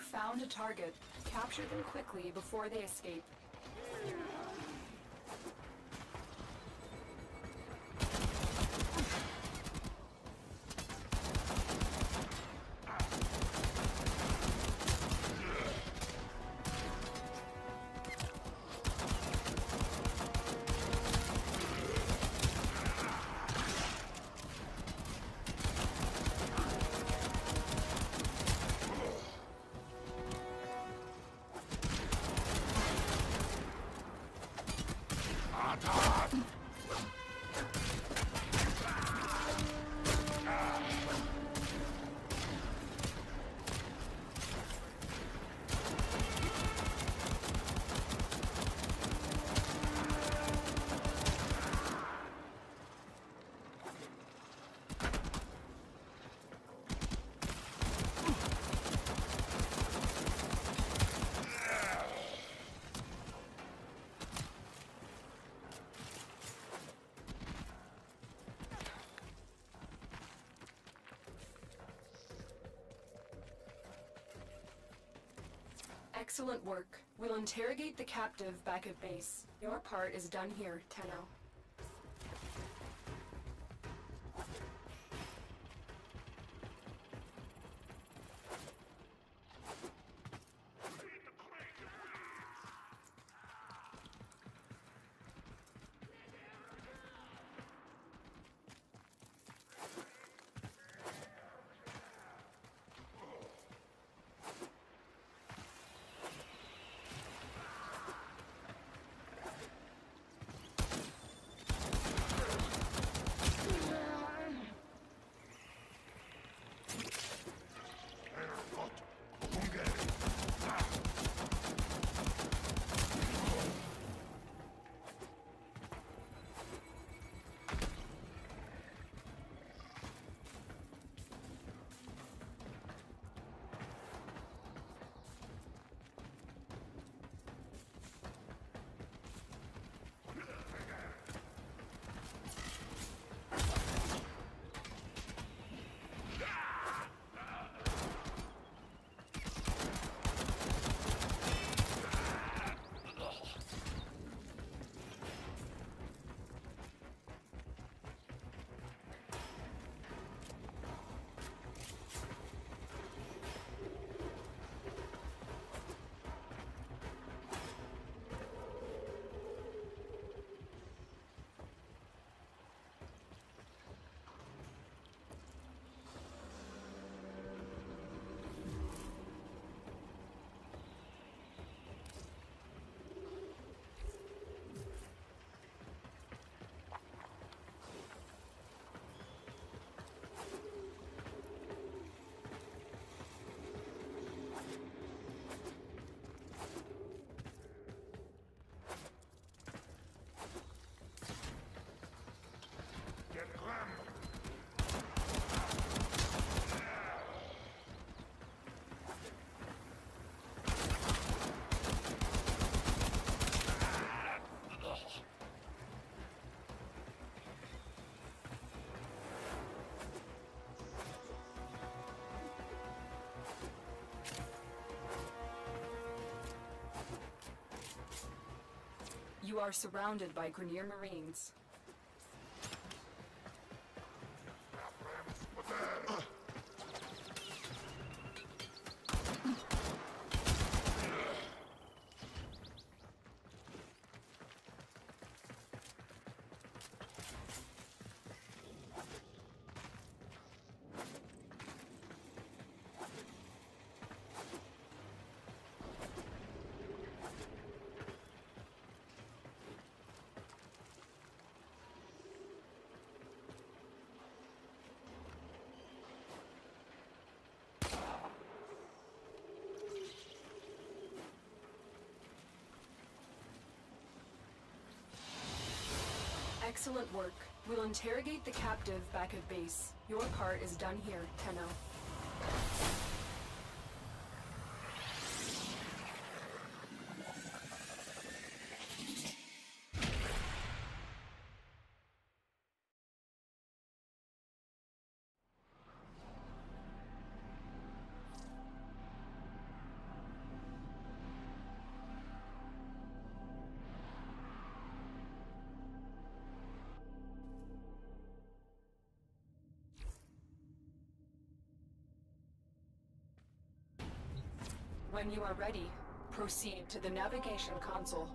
found a target. Capture them quickly before they escape. Excellent work. We'll interrogate the captive back at base. Your part is done here, Tenno. You are surrounded by Grineer Marines. Excellent work. We'll interrogate the captive back at base. Your part is done here, Tenno. When you are ready, proceed to the navigation console.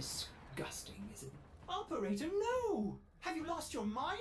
Disgusting, is it? Operator, no! Have you lost your mind?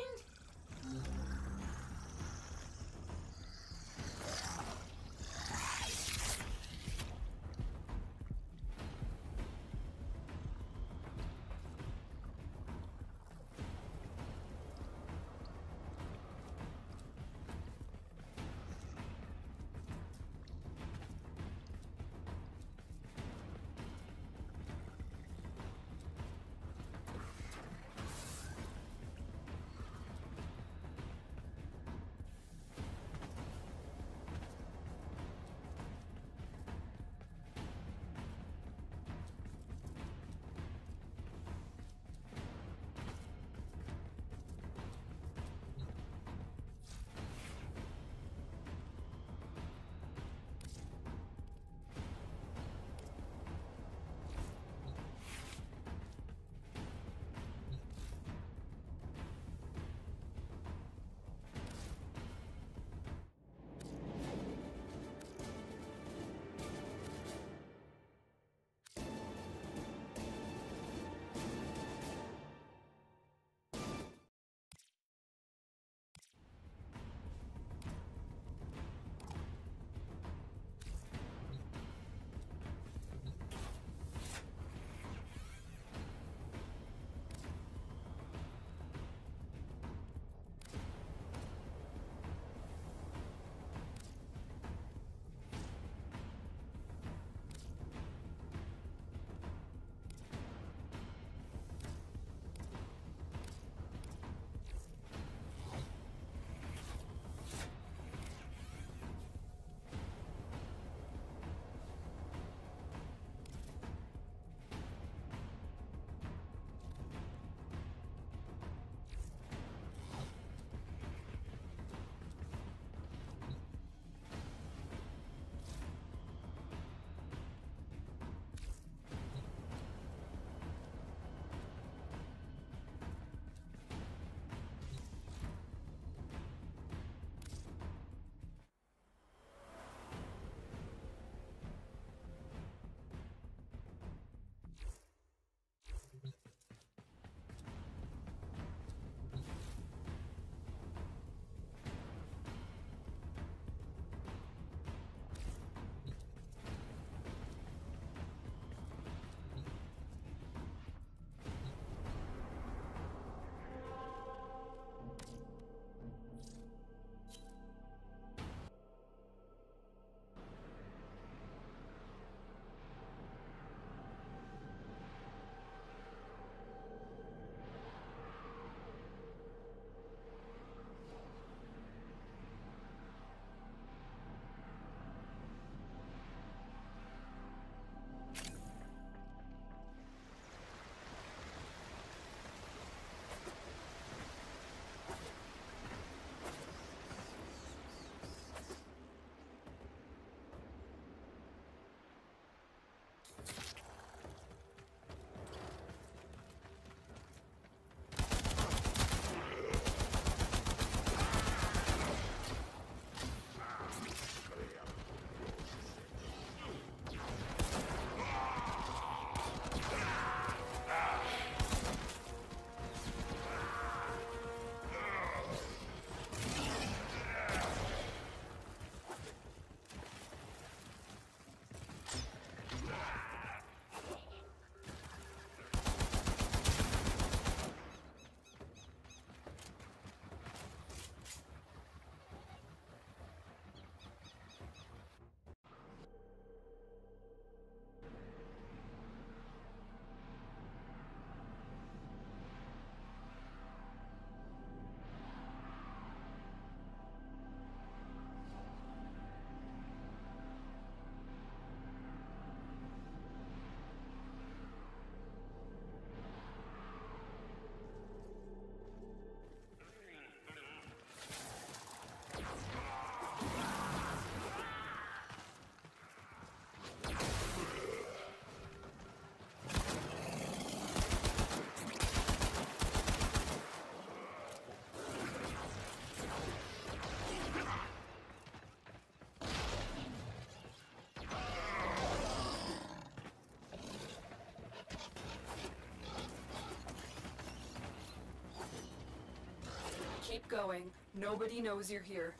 Going. Nobody knows you're here.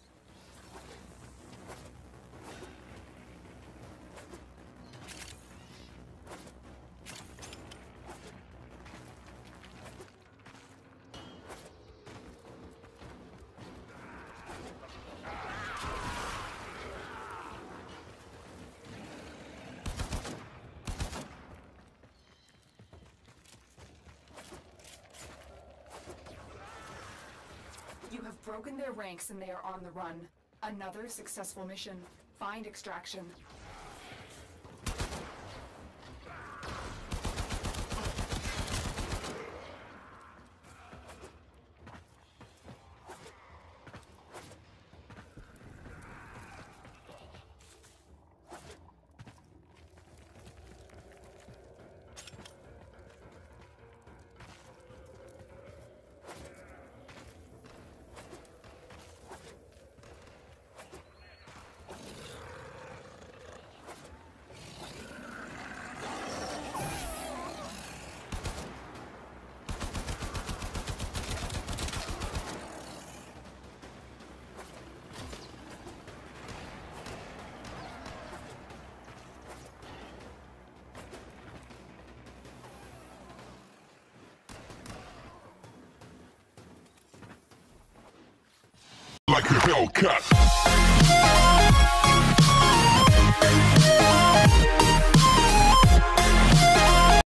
You have broken their ranks and they are on the run. Another successful mission. Find extraction. Like a Hellcat.